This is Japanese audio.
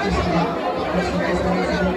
よろしくお願いします。